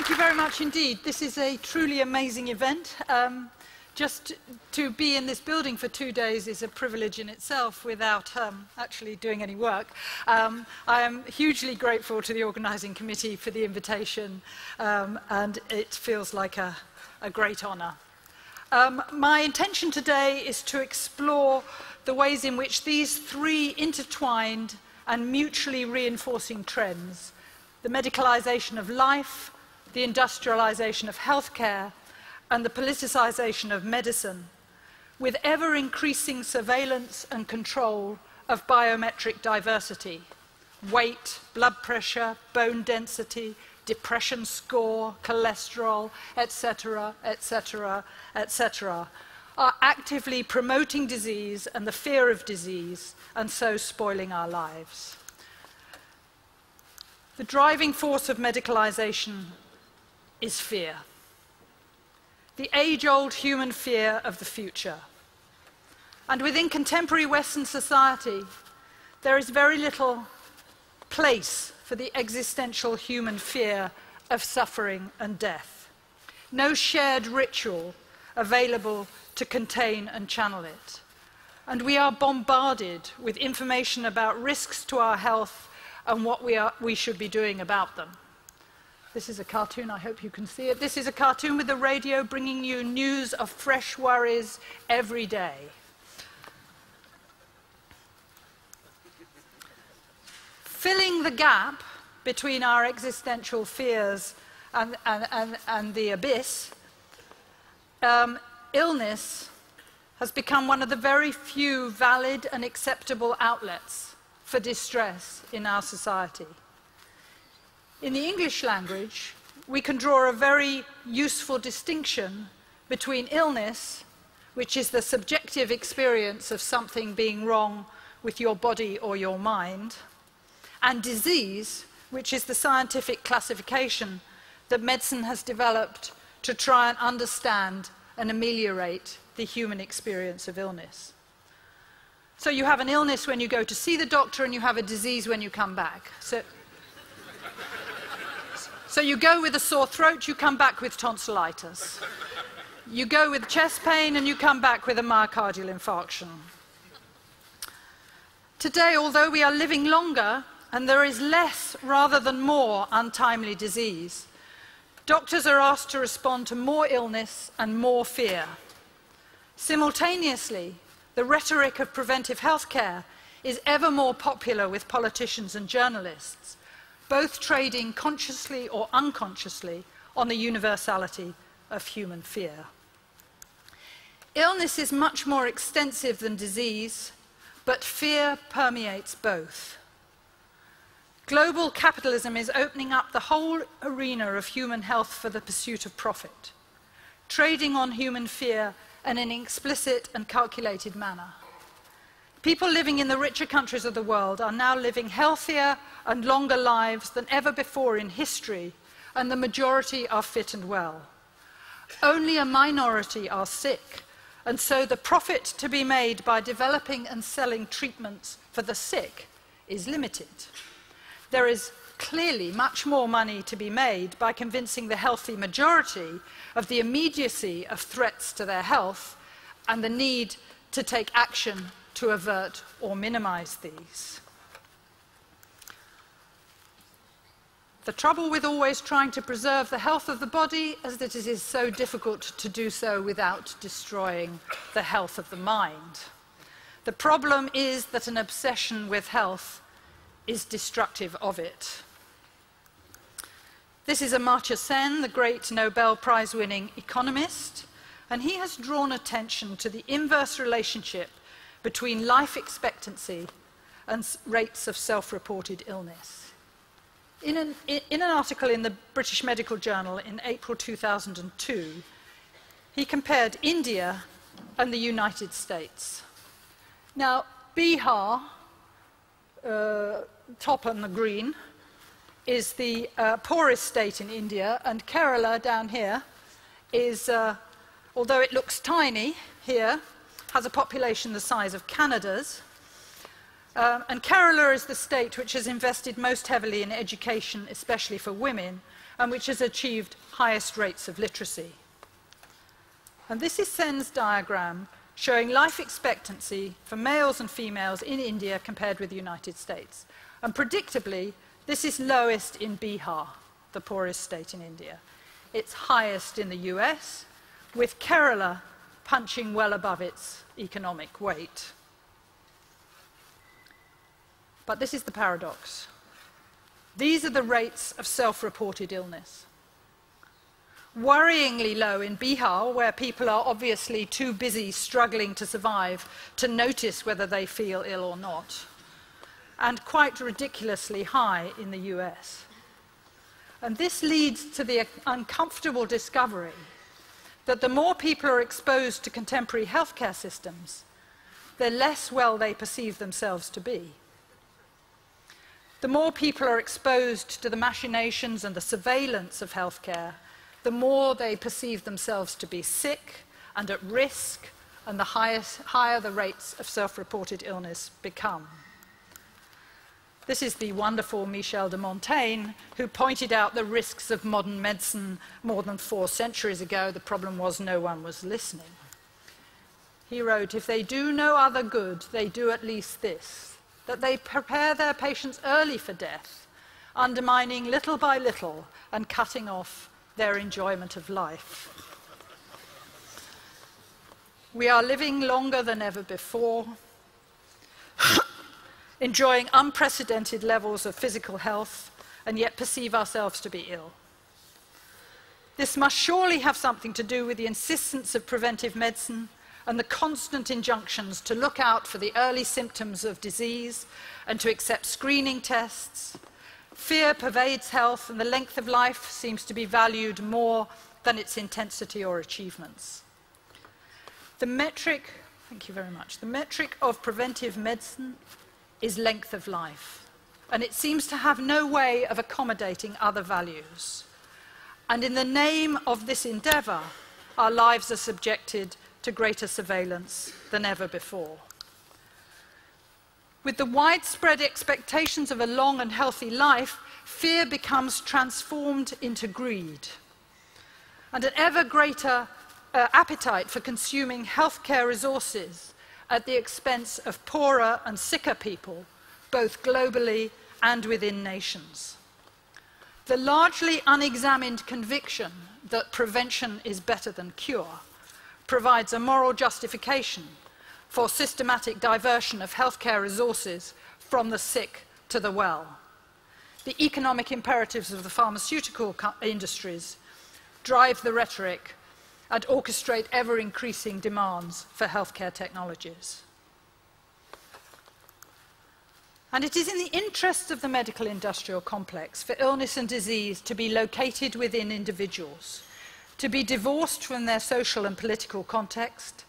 thank you very much indeed. This is a truly amazing event. Um, just to be in this building for two days is a privilege in itself without um, actually doing any work. Um, I am hugely grateful to the organising committee for the invitation um, and it feels like a, a great honour. Um, my intention today is to explore the ways in which these three intertwined and mutually reinforcing trends, the medicalisation of life, the industrialisation of healthcare, and the politicisation of medicine, with ever increasing surveillance and control of biometric diversity, weight, blood pressure, bone density, depression score, cholesterol, etc., etc., etc., are actively promoting disease and the fear of disease, and so spoiling our lives. The driving force of medicalisation is fear the age old human fear of the future. And within contemporary Western society, there is very little place for the existential human fear of suffering and death. No shared ritual available to contain and channel it. And we are bombarded with information about risks to our health and what we, are, we should be doing about them. This is a cartoon, I hope you can see it. This is a cartoon with the radio bringing you news of fresh worries every day. Filling the gap between our existential fears and, and, and, and the abyss, um, illness has become one of the very few valid and acceptable outlets for distress in our society. In the English language, we can draw a very useful distinction between illness, which is the subjective experience of something being wrong with your body or your mind, and disease, which is the scientific classification that medicine has developed to try and understand and ameliorate the human experience of illness. So you have an illness when you go to see the doctor and you have a disease when you come back. So so you go with a sore throat, you come back with tonsillitis. You go with chest pain and you come back with a myocardial infarction. Today, although we are living longer and there is less rather than more untimely disease, doctors are asked to respond to more illness and more fear. Simultaneously, the rhetoric of preventive health care is ever more popular with politicians and journalists both trading consciously or unconsciously on the universality of human fear. Illness is much more extensive than disease, but fear permeates both. Global capitalism is opening up the whole arena of human health for the pursuit of profit, trading on human fear in an explicit and calculated manner. People living in the richer countries of the world are now living healthier and longer lives than ever before in history, and the majority are fit and well. Only a minority are sick, and so the profit to be made by developing and selling treatments for the sick is limited. There is clearly much more money to be made by convincing the healthy majority of the immediacy of threats to their health and the need to take action to avert or minimize these. The trouble with always trying to preserve the health of the body is that it is so difficult to do so without destroying the health of the mind. The problem is that an obsession with health is destructive of it. This is Amartya Sen, the great Nobel Prize winning economist, and he has drawn attention to the inverse relationship between life expectancy and rates of self-reported illness. In an, in an, article in the British Medical Journal in April 2002, he compared India and the United States. Now, Bihar, uh, top on the green, is the uh, poorest state in India, and Kerala down here is, uh, although it looks tiny here, has a population the size of Canada's. Um, and Kerala is the state which has invested most heavily in education, especially for women, and which has achieved highest rates of literacy. And this is Sen's diagram showing life expectancy for males and females in India compared with the United States. And predictably, this is lowest in Bihar, the poorest state in India. It's highest in the US, with Kerala punching well above its economic weight. But this is the paradox. These are the rates of self-reported illness. Worryingly low in Bihar, where people are obviously too busy struggling to survive to notice whether they feel ill or not. And quite ridiculously high in the US. And this leads to the uncomfortable discovery that the more people are exposed to contemporary healthcare systems, the less well they perceive themselves to be. The more people are exposed to the machinations and the surveillance of healthcare, the more they perceive themselves to be sick and at risk, and the highest, higher the rates of self-reported illness become. This is the wonderful Michel de Montaigne, who pointed out the risks of modern medicine more than four centuries ago. The problem was no one was listening. He wrote, If they do no other good, they do at least this that they prepare their patients early for death, undermining little by little and cutting off their enjoyment of life. We are living longer than ever before, enjoying unprecedented levels of physical health, and yet perceive ourselves to be ill. This must surely have something to do with the insistence of preventive medicine and the constant injunctions to look out for the early symptoms of disease and to accept screening tests. Fear pervades health, and the length of life seems to be valued more than its intensity or achievements. The metric, thank you very much, the metric of preventive medicine is length of life, and it seems to have no way of accommodating other values. And in the name of this endeavour, our lives are subjected to greater surveillance than ever before. With the widespread expectations of a long and healthy life, fear becomes transformed into greed. And an ever greater uh, appetite for consuming healthcare resources at the expense of poorer and sicker people, both globally and within nations. The largely unexamined conviction that prevention is better than cure provides a moral justification for systematic diversion of healthcare resources from the sick to the well. The economic imperatives of the pharmaceutical industries drive the rhetoric and orchestrate ever increasing demands for healthcare technologies. And it is in the interests of the medical industrial complex for illness and disease to be located within individuals to be divorced from their social and political context,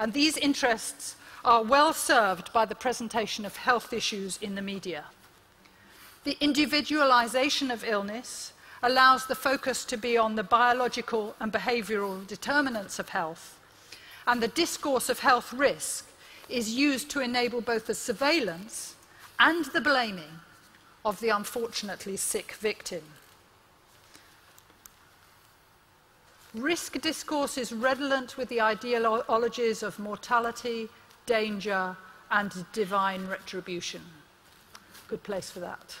and these interests are well served by the presentation of health issues in the media. The individualization of illness allows the focus to be on the biological and behavioral determinants of health, and the discourse of health risk is used to enable both the surveillance and the blaming of the unfortunately sick victim. Risk discourse is redolent with the ideologies of mortality, danger, and divine retribution. Good place for that.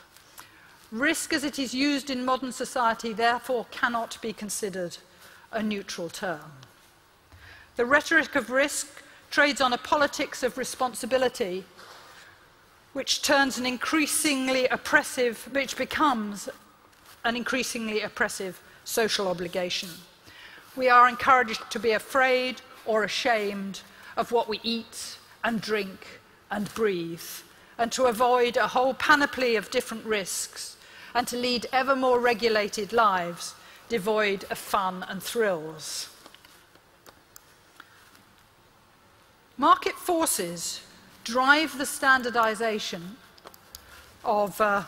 Risk as it is used in modern society therefore cannot be considered a neutral term. The rhetoric of risk trades on a politics of responsibility which turns an increasingly oppressive, which becomes an increasingly oppressive social obligation we are encouraged to be afraid or ashamed of what we eat and drink and breathe, and to avoid a whole panoply of different risks, and to lead ever more regulated lives devoid of fun and thrills. Market forces drive the standardization of uh,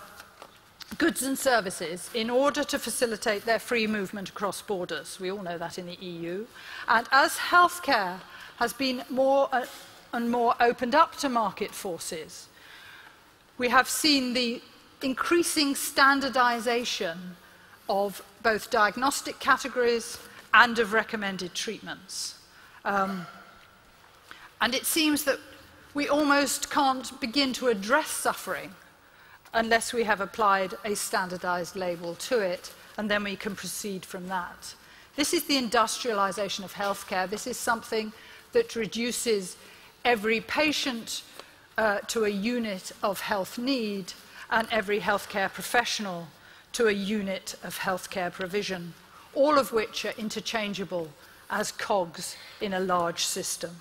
goods and services in order to facilitate their free movement across borders. We all know that in the EU. And as healthcare has been more uh, and more opened up to market forces, we have seen the increasing standardization of both diagnostic categories and of recommended treatments. Um, and it seems that we almost can't begin to address suffering unless we have applied a standardized label to it, and then we can proceed from that. This is the industrialization of healthcare. This is something that reduces every patient uh, to a unit of health need and every healthcare professional to a unit of healthcare provision, all of which are interchangeable as cogs in a large system.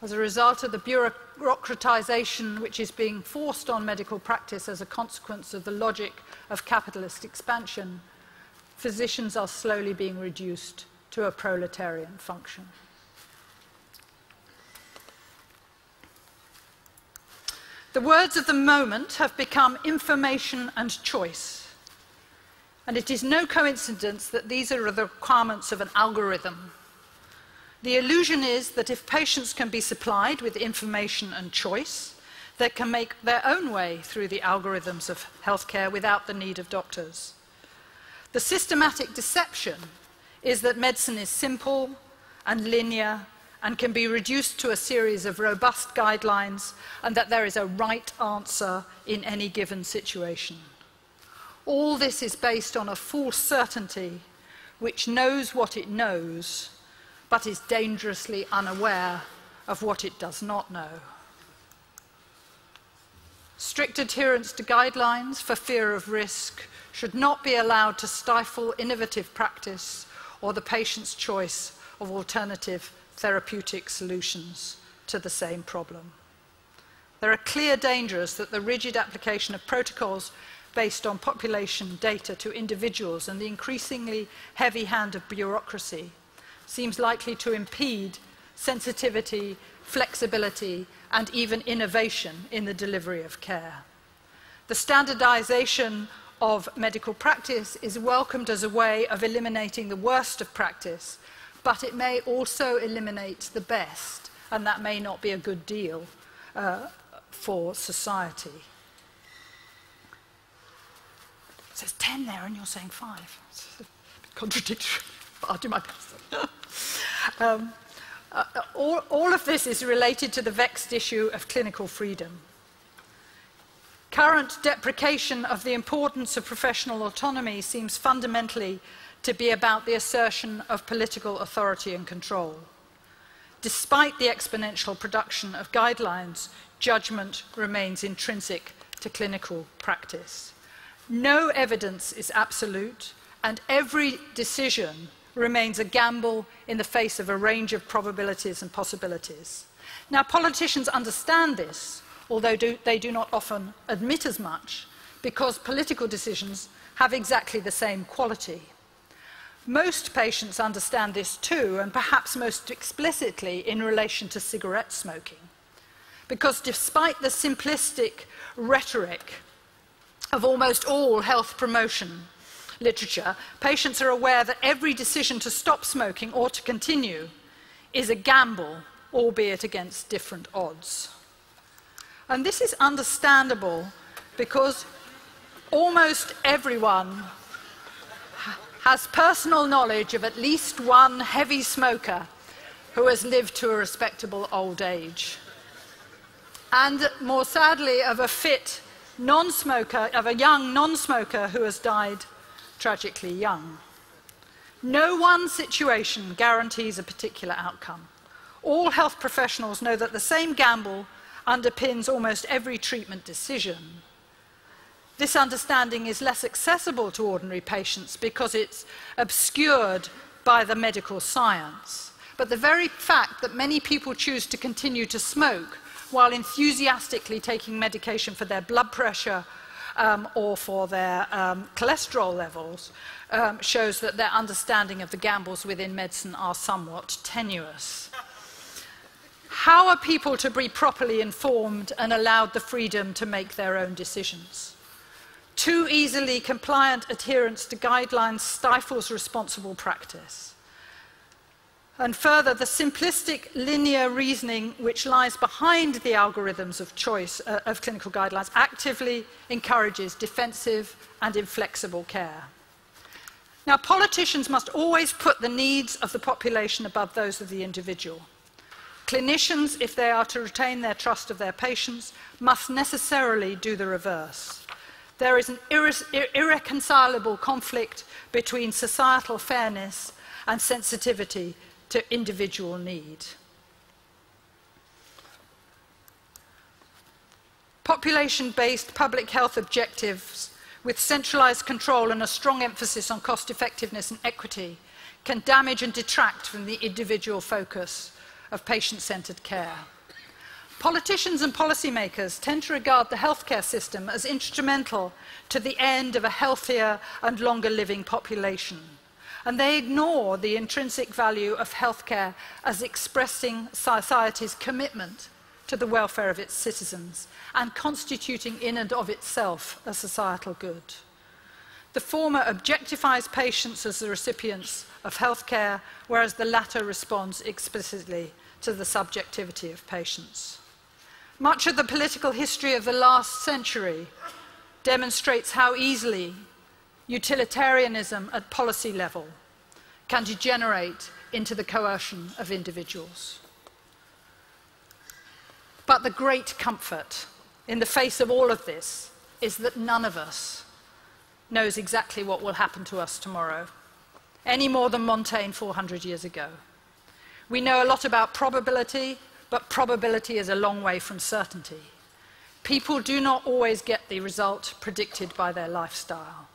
As a result of the bureaucratization which is being forced on medical practice as a consequence of the logic of capitalist expansion, physicians are slowly being reduced to a proletarian function. The words of the moment have become information and choice. And it is no coincidence that these are the requirements of an algorithm. The illusion is that if patients can be supplied with information and choice, they can make their own way through the algorithms of healthcare without the need of doctors. The systematic deception is that medicine is simple and linear and can be reduced to a series of robust guidelines and that there is a right answer in any given situation. All this is based on a false certainty which knows what it knows but is dangerously unaware of what it does not know. Strict adherence to guidelines for fear of risk should not be allowed to stifle innovative practice or the patient's choice of alternative therapeutic solutions to the same problem. There are clear dangers that the rigid application of protocols based on population data to individuals and the increasingly heavy hand of bureaucracy seems likely to impede sensitivity, flexibility, and even innovation in the delivery of care. The standardization of medical practice is welcomed as a way of eliminating the worst of practice but it may also eliminate the best, and that may not be a good deal uh, for society. It says 10 there, and you're saying 5. It's contradictory. I'll do my best. um, uh, all, all of this is related to the vexed issue of clinical freedom. Current deprecation of the importance of professional autonomy seems fundamentally to be about the assertion of political authority and control. Despite the exponential production of guidelines, judgment remains intrinsic to clinical practice. No evidence is absolute, and every decision remains a gamble in the face of a range of probabilities and possibilities. Now, politicians understand this, although do, they do not often admit as much, because political decisions have exactly the same quality. Most patients understand this too, and perhaps most explicitly in relation to cigarette smoking. Because despite the simplistic rhetoric of almost all health promotion literature, patients are aware that every decision to stop smoking or to continue is a gamble, albeit against different odds. And this is understandable because almost everyone has personal knowledge of at least one heavy smoker who has lived to a respectable old age. And more sadly, of a fit non smoker, of a young non smoker who has died tragically young. No one situation guarantees a particular outcome. All health professionals know that the same gamble underpins almost every treatment decision. This understanding is less accessible to ordinary patients because it's obscured by the medical science. But the very fact that many people choose to continue to smoke while enthusiastically taking medication for their blood pressure um, or for their um, cholesterol levels um, shows that their understanding of the gambles within medicine are somewhat tenuous. How are people to be properly informed and allowed the freedom to make their own decisions? Too easily compliant adherence to guidelines stifles responsible practice. And further, the simplistic linear reasoning which lies behind the algorithms of choice uh, of clinical guidelines actively encourages defensive and inflexible care. Now, politicians must always put the needs of the population above those of the individual. Clinicians, if they are to retain their trust of their patients, must necessarily do the reverse. There is an irre irreconcilable conflict between societal fairness and sensitivity to individual need. Population-based public health objectives with centralized control and a strong emphasis on cost effectiveness and equity can damage and detract from the individual focus of patient-centered care. Politicians and policymakers tend to regard the healthcare system as instrumental to the end of a healthier and longer living population and they ignore the intrinsic value of healthcare as expressing society's commitment to the welfare of its citizens and constituting in and of itself a societal good. The former objectifies patients as the recipients of healthcare, whereas the latter responds explicitly to the subjectivity of patients. Much of the political history of the last century demonstrates how easily utilitarianism at policy level can degenerate into the coercion of individuals. But the great comfort in the face of all of this is that none of us knows exactly what will happen to us tomorrow, any more than Montaigne 400 years ago. We know a lot about probability, but probability is a long way from certainty. People do not always get the result predicted by their lifestyle.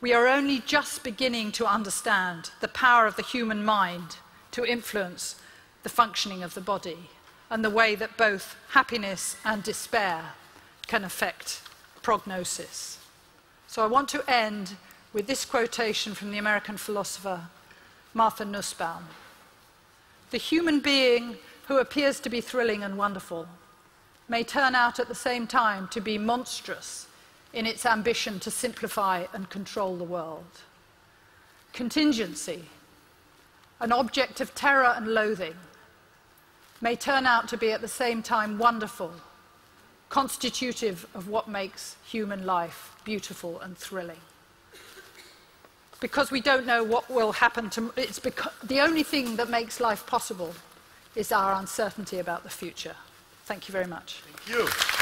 we are only just beginning to understand the power of the human mind to influence the functioning of the body and the way that both happiness and despair can affect prognosis. So I want to end with this quotation from the American philosopher Martha Nussbaum. The human being who appears to be thrilling and wonderful may turn out at the same time to be monstrous in its ambition to simplify and control the world. Contingency, an object of terror and loathing, may turn out to be at the same time wonderful, constitutive of what makes human life beautiful and thrilling. Because we don't know what will happen to it's because the only thing that makes life possible is our uncertainty about the future. Thank you very much. Thank you.